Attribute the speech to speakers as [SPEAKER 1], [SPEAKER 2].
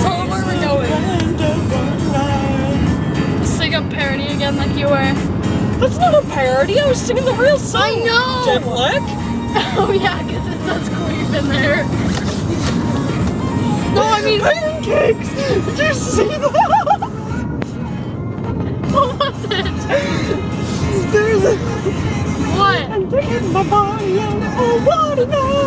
[SPEAKER 1] Tell them where we're going. Sing a parody again like you were.
[SPEAKER 2] That's not a parody. I was singing the real song.
[SPEAKER 1] I know.
[SPEAKER 2] Jen Black.
[SPEAKER 1] Oh yeah, because it says queef in there. No, I mean,
[SPEAKER 2] Pancakes. Did you see that?
[SPEAKER 1] what was it?
[SPEAKER 2] I'm my body on oh, what a night.